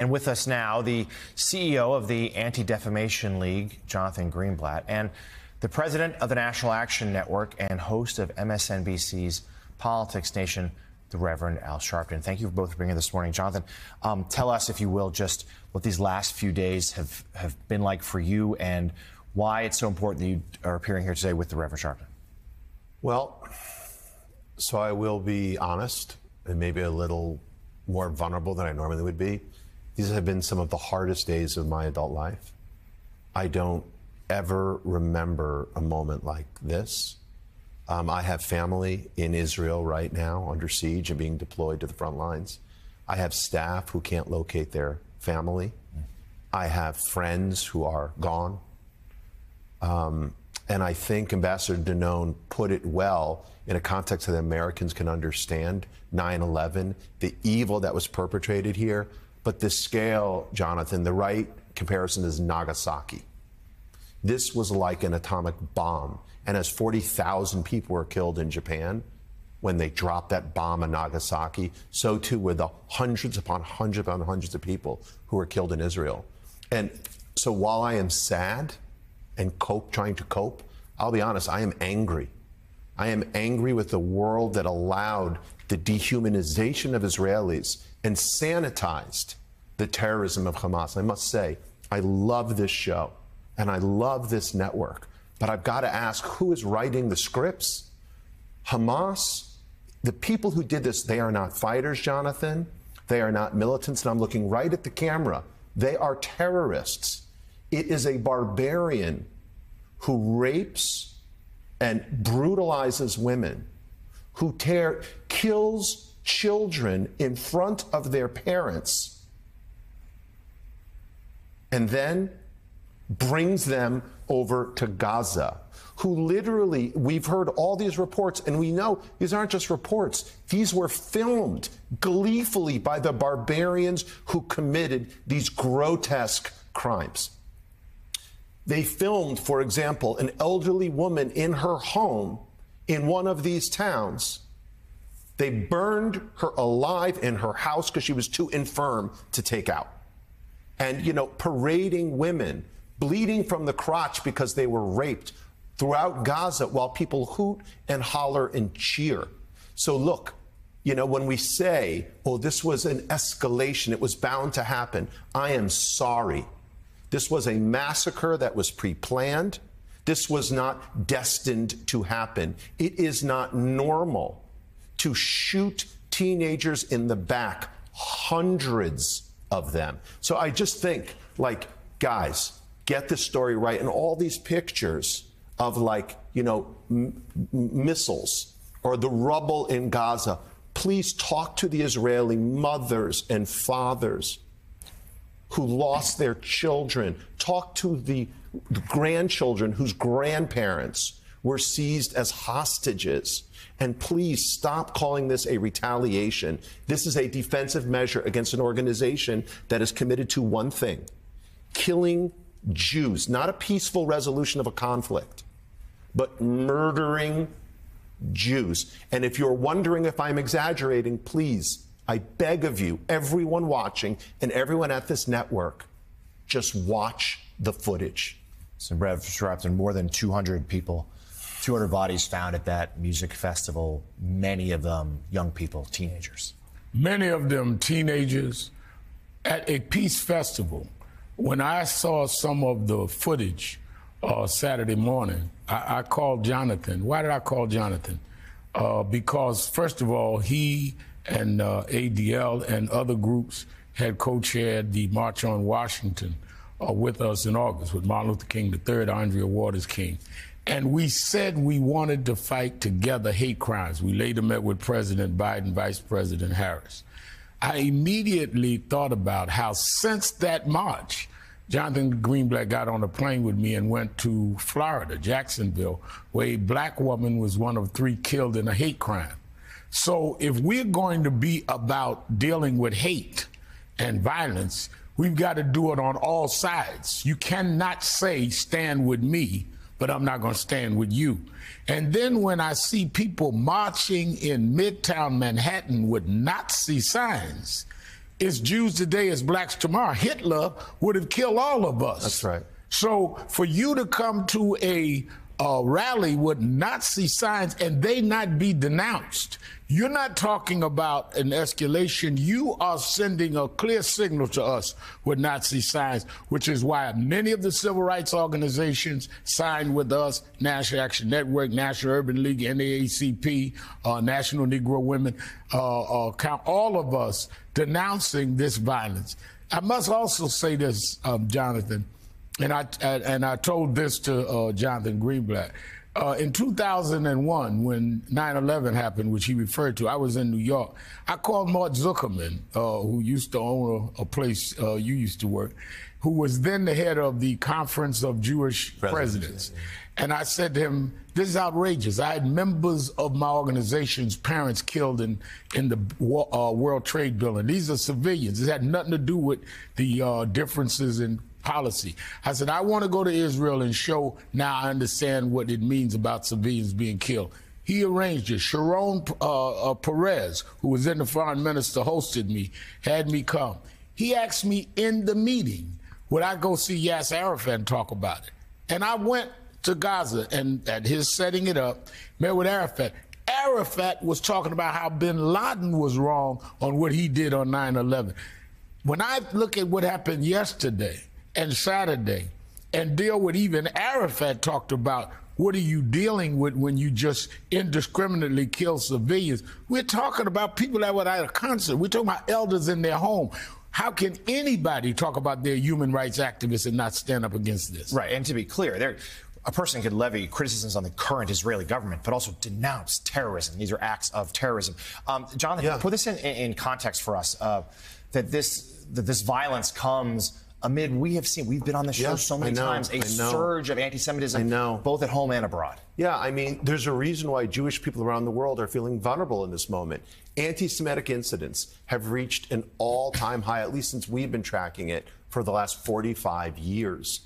And with us now, the CEO of the Anti Defamation League, Jonathan Greenblatt, and the president of the National Action Network and host of MSNBC's Politics Nation, the Reverend Al Sharpton. Thank you both for being here this morning. Jonathan, um, tell us, if you will, just what these last few days have, have been like for you and why it's so important that you are appearing here today with the Reverend Sharpton. Well, so I will be honest and maybe a little more vulnerable than I normally would be. These have been some of the hardest days of my adult life. I don't ever remember a moment like this. Um, I have family in Israel right now under siege and being deployed to the front lines. I have staff who can't locate their family. I have friends who are gone. Um, and I think Ambassador Danon put it well in a context that Americans can understand 9 11, the evil that was perpetrated here. But the scale, Jonathan, the right comparison is Nagasaki. This was like an atomic bomb. And as 40,000 people were killed in Japan when they dropped that bomb in Nagasaki, so too were the hundreds upon hundreds upon hundreds of people who were killed in Israel. And so while I am sad and cope, trying to cope, I'll be honest, I am angry. I am angry with the world that allowed the dehumanization of Israelis and sanitized the terrorism of Hamas. I must say, I love this show and I love this network, but I've got to ask who is writing the scripts? Hamas, the people who did this, they are not fighters, Jonathan. They are not militants, and I'm looking right at the camera. They are terrorists. It is a barbarian who rapes and brutalizes women, who tear, kills children in front of their parents, and then brings them over to Gaza, who literally, we've heard all these reports, and we know these aren't just reports. These were filmed gleefully by the barbarians who committed these grotesque crimes. They filmed, for example, an elderly woman in her home in one of these towns. They burned her alive in her house because she was too infirm to take out. And, you know, parading women bleeding from the crotch because they were raped throughout Gaza while people hoot and holler and cheer. So, look, you know, when we say, oh, this was an escalation, it was bound to happen, I am sorry. This was a massacre that was pre planned. This was not destined to happen. It is not normal to shoot teenagers in the back, hundreds of them. So I just think, like, guys, get the story right. And all these pictures of like, you know, missiles or the rubble in Gaza. Please talk to the Israeli mothers and fathers who lost their children. Talk to the grandchildren whose grandparents were seized as hostages. And please stop calling this a retaliation. This is a defensive measure against an organization that is committed to one thing killing Jews, not a peaceful resolution of a conflict, but murdering Jews. And if you're wondering if I'm exaggerating, please, I beg of you, everyone watching and everyone at this network, just watch the footage. Some So, Rev Sharpton, more than 200 people, 200 bodies found at that music festival, many of them young people, teenagers. Many of them teenagers at a peace festival when I saw some of the footage uh, Saturday morning, I, I, called Jonathan. Why did I call Jonathan? Uh, because, first of all, he and uh, ADL and other groups had co chaired the March on Washington uh, with us in August with Martin Luther King III, Andrea Waters King. And we said we wanted to fight together hate crimes. We later met with President Biden, Vice President Harris. I immediately thought about how since that march, Jonathan Greenblatt got on a plane with me and went to Florida, Jacksonville, where a black woman was one of three killed in a hate crime. So if we're going to be about dealing with hate and violence, we've got to do it on all sides. You cannot say, stand with me, but I'm not going to stand with you. And then when I see people marching in Midtown Manhattan with Nazi signs, It's Jews today it's blacks tomorrow. Hitler would have killed all of us. That's right. So for you to come to a uh, rally would not see signs and they not be denounced, you're not talking about an escalation. You are sending a clear signal to us with Nazi signs, which is why many of the civil rights organizations signed with us National Action Network, National Urban League, NAACP, uh, National Negro Women, uh, uh, count all of us denouncing this violence. I must also say this, um, Jonathan and I and I told this to uh, Jonathan Greenblatt. Uh, in 2001, when 9/11 happened, which he referred to, I was in New York. I called Mort Zuckerman, uh, who used to own a, a place uh, you used to work, who was then the head of the Conference of Jewish Presidents. Presidents. And I said to him, "This is outrageous. I had members of my organization's parents killed in in the uh, World Trade Building. These are civilians. It had nothing to do with the uh, differences in policy. I said, I want to go to Israel and show now I understand what it means about civilians being killed. He arranged it. Sharon uh, uh, Peres, who was then the foreign minister, hosted me, had me come. He asked me in the meeting, would I go see Yasser Arafat and talk about it? And I went to Gaza and at his setting it up, met with Arafat. Arafat was talking about how bin Laden was wrong on what he did on 9 11. When I look at what happened yesterday, and Saturday and deal with even Arafat talked about what are you dealing with when you just indiscriminately kill civilians? We're talking about people that were at a concert. We're talking about elders in their home. How can anybody talk about their human rights activists and not stand up against this? Right. And to be clear, there a person could levy criticisms on the current Israeli government, but also denounce terrorism. These are acts of terrorism. Um, Jonathan, yeah. put this in, in, context for us. Uh, that this that this violence comes amid we have seen we've been on the show so many times a surge of anti-Semitism, I know. both at home and abroad. Yeah, I mean, there's a reason why Jewish people around the world are feeling vulnerable in this moment. Anti-Semitic incidents have reached an all-time high, at least since we've been tracking it for the last 45 years.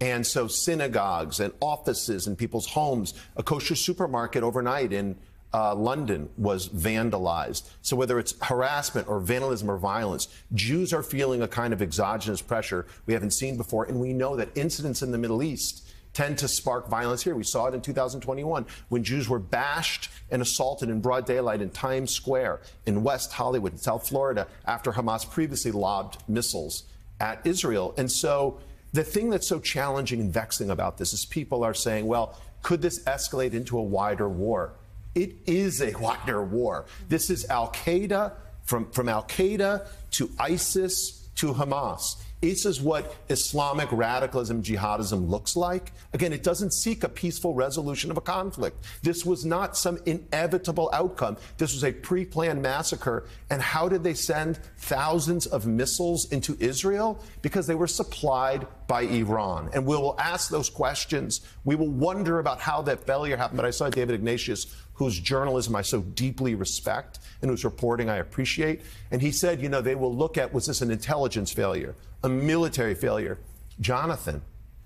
And so synagogues and offices and people's homes, a kosher supermarket overnight in uh, London was vandalized. So whether it's harassment or vandalism or violence, Jews are feeling a kind of exogenous pressure we haven't seen before. And we know that incidents in the Middle East tend to spark violence here. We saw it in 2021 when Jews were bashed and assaulted in broad daylight in Times Square in West Hollywood, in South Florida, after Hamas previously lobbed missiles at Israel. And so the thing that's so challenging and vexing about this is people are saying, well, could this escalate into a wider war? It is a wider war. This is Al Qaeda, from, from Al Qaeda to ISIS to Hamas. This is what Islamic radicalism, jihadism looks like. Again, it doesn't seek a peaceful resolution of a conflict. This was not some inevitable outcome. This was a pre planned massacre. And how did they send thousands of missiles into Israel? Because they were supplied by Iran. And we will ask those questions. We will wonder about how that failure happened. But I saw David Ignatius whose journalism I so deeply respect and whose reporting I appreciate. And he said, you know, they will look at was this an intelligence failure, a military failure? Jonathan,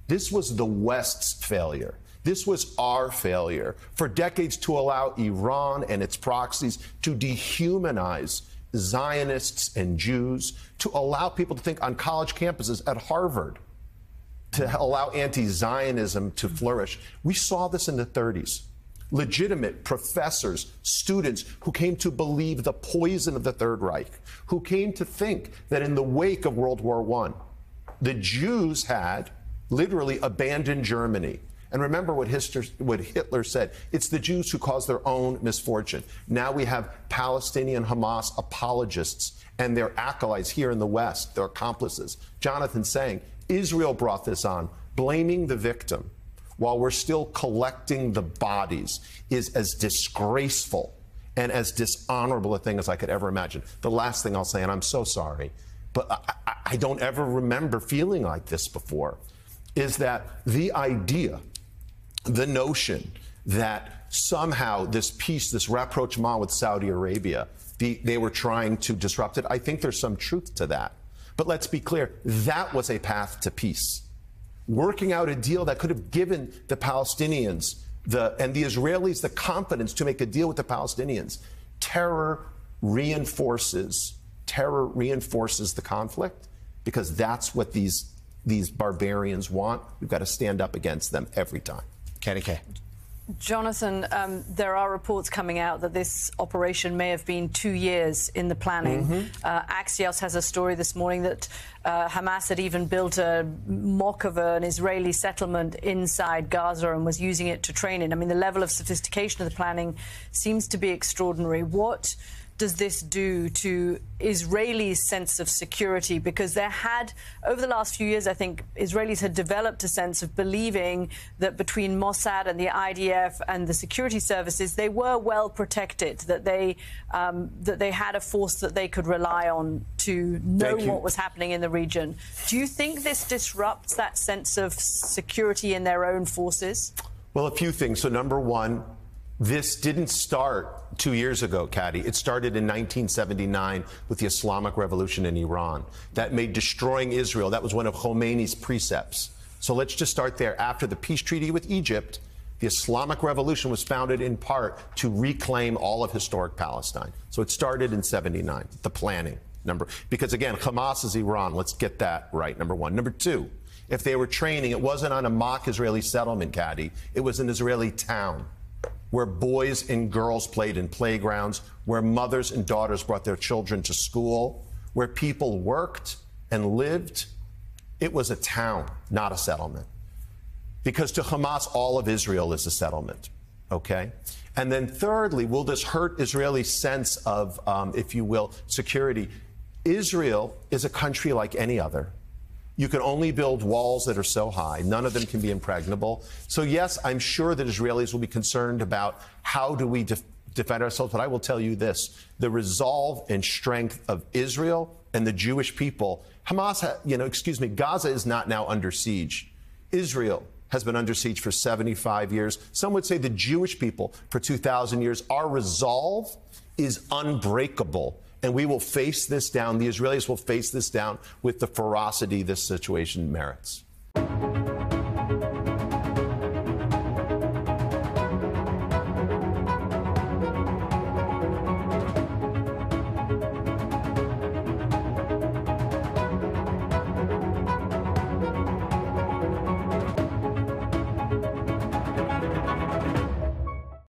this was the West's failure. This was our failure for decades to allow Iran and its proxies to dehumanize Zionists and Jews, to allow people to think on college campuses at Harvard, to allow anti Zionism to flourish. We saw this in the 30s legitimate professors, students who came to believe the poison of the Third Reich, who came to think that in the wake of World War I, the Jews had literally abandoned Germany. And remember what, what, Hitler said it's the Jews who caused their own misfortune. Now we have Palestinian Hamas apologists and their acolytes here in the West, their accomplices. Jonathan saying Israel brought this on, blaming the victim while we're still collecting the bodies is as disgraceful and as dishonorable a thing as I could ever imagine. The last thing I'll say, and I'm so sorry, but I, I don't ever remember feeling like this before, is that the idea, the notion that somehow this peace, this rapprochement with Saudi Arabia, the, they were trying to disrupt it, I think there's some truth to that. But let's be clear, that was a path to peace working out a deal that could have given the Palestinians the, and the Israelis the confidence to make a deal with the Palestinians. Terror reinforces terror reinforces the conflict because that's what these these barbarians want. We've got to stand up against them every time. Katty Kay. Jonathan, um, there are reports coming out that this operation may have been two years in the planning. Mm-hmm. Uh, Axios has a story this morning that uh, Hamas had even built a mock of an Israeli settlement inside Gaza and was using it to train in. I mean, the level of sophistication of the planning seems to be extraordinary. What does this do to Israelis' sense of security? Because there had, over the last few years, I think Israelis had developed a sense of believing that between Mossad and the IDF and the security services, they were well protected, that they um, that they had a force that they could rely on to know what was happening in the region. Do you think this disrupts that sense of security in their own forces? Well, a few things. So, number one, this didn't start two years ago, Katty. It started in 1979 with the Islamic Revolution in Iran. That made destroying Israel, that was one of Khomeini's precepts. So let's just start there. After the peace treaty with Egypt, the Islamic Revolution was founded in part to reclaim all of historic Palestine. So it started in 79, the planning. Number because again, Hamas is Iran. Let's get that right. Number one. Number two, if they were training, it wasn't on a mock Israeli settlement, Katty. It was an Israeli town where boys and girls played in playgrounds, where mothers and daughters brought their children to school, where people worked and lived. It was a town, not a settlement. Because to Hamas, all of Israel is a settlement. Okay? And then, thirdly, will this hurt Israeli sense of, um, if you will, security? Israel is a country like any other. You can only build walls that are so high. None of them can be impregnable. So, yes, I'm sure that Israelis will be concerned about how do we def- defend ourselves. But I will tell you this the resolve and strength of Israel and the Jewish people. Hamas, ha- you know, excuse me, Gaza is not now under siege. Israel has been under siege for 75 years. Some would say the Jewish people for 2,000 years. Our resolve is unbreakable and we will face this down. The Israelis will face this down with the ferocity this situation merits.